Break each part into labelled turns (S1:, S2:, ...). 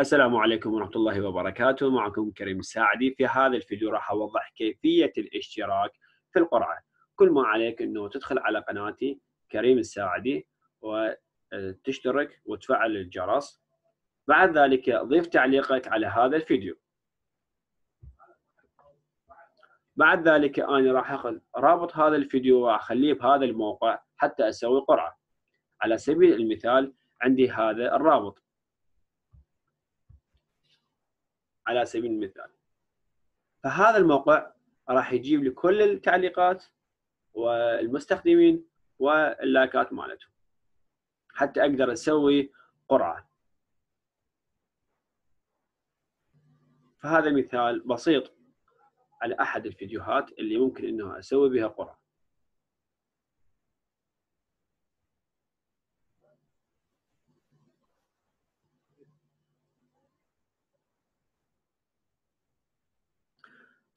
S1: السلام عليكم ورحمة الله وبركاته. معكم كريم الساعدي في هذا الفيديو راح أوضح كيفية الاشتراك في القرعة. كل ما عليك أنه تدخل على قناتي كريم الساعدي وتشترك وتفعل الجرس. بعد ذلك ضيف تعليقك على هذا الفيديو. بعد ذلك أنا راح أخذ رابط هذا الفيديو وأخليه بهذا الموقع حتى أسوي قرعة. على سبيل المثال عندي هذا الرابط. على سبيل المثال. فهذا الموقع راح يجيب لي كل التعليقات والمستخدمين واللايكات مالتهم حتى أقدر أسوي قرعه فهذا مثال بسيط على أحد الفيديوهات اللي ممكن إنه أسوي بها قرعه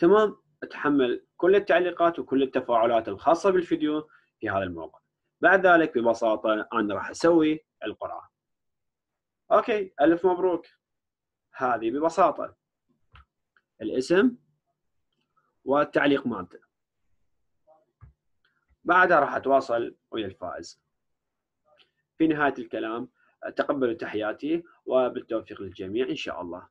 S1: تمام؟ أتحمل كل التعليقات وكل التفاعلات الخاصة بالفيديو في هذا الموقع. بعد ذلك ببساطة أنا راح أسوي القرعه أوكي ألف مبروك. هذه ببساطة. الاسم والتعليق مالته. بعدها راح أتواصل ويا الفائز. في نهاية الكلام تقبلوا تحياتي وبالتوفيق للجميع إن شاء الله.